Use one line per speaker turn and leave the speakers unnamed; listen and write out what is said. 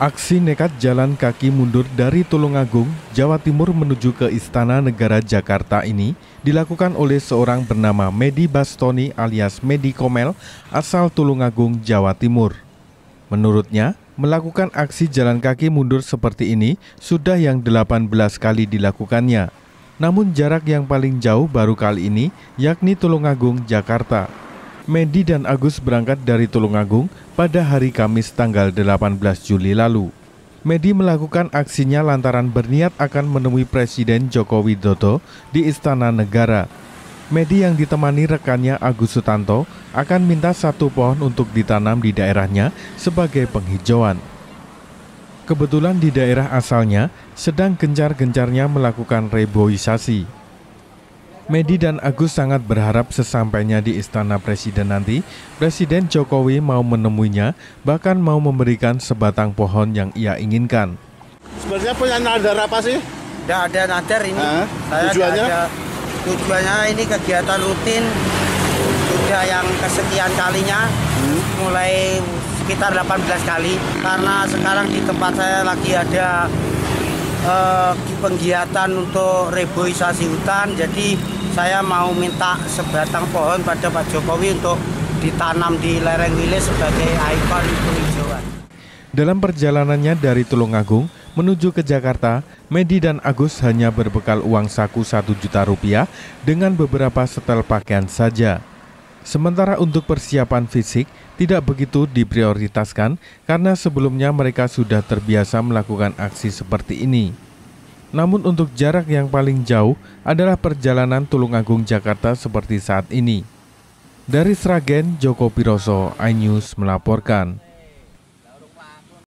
Aksi nekat jalan kaki mundur dari Tulungagung, Jawa Timur menuju ke Istana Negara Jakarta ini dilakukan oleh seorang bernama Medi Bastoni alias Medi Komel asal Tulungagung, Jawa Timur. Menurutnya, melakukan aksi jalan kaki mundur seperti ini sudah yang 18 kali dilakukannya. Namun jarak yang paling jauh baru kali ini yakni Tulungagung, Jakarta. Medi dan Agus berangkat dari Tulungagung pada hari Kamis tanggal 18 Juli lalu. Medi melakukan aksinya lantaran berniat akan menemui Presiden Joko Widodo di Istana Negara. Medi yang ditemani rekannya Agus Sutanto akan minta satu pohon untuk ditanam di daerahnya sebagai penghijauan. Kebetulan di daerah asalnya sedang gencar-gencarnya melakukan reboisasi. Medi dan Agus sangat berharap sesampainya di Istana Presiden nanti, Presiden Jokowi mau menemuinya, bahkan mau memberikan sebatang pohon yang ia inginkan.
Sebenarnya punya nadar apa sih?
Tidak ada nadar ini.
Hah?
Saya
Tujuannya?
ada. Tujuannya ini kegiatan rutin sudah yang kesekian kalinya,
Hmm.
mulai sekitar 18 kali. Karena sekarang di tempat saya lagi ada eh, penggiatan untuk reboisasi hutan, jadi saya mau minta sebatang pohon pada Pak Jokowi untuk ditanam di lereng wilis sebagai ikon penghijauan.
Dalam perjalanannya dari Tulungagung menuju ke Jakarta, Medi dan Agus hanya berbekal uang saku 1 juta rupiah dengan beberapa setel pakaian saja. Sementara untuk persiapan fisik tidak begitu diprioritaskan karena sebelumnya mereka sudah terbiasa melakukan aksi seperti ini. Namun untuk jarak yang paling jauh adalah perjalanan Tulungagung Jakarta seperti saat ini. Dari Sragen, Joko Piroso, iNews melaporkan.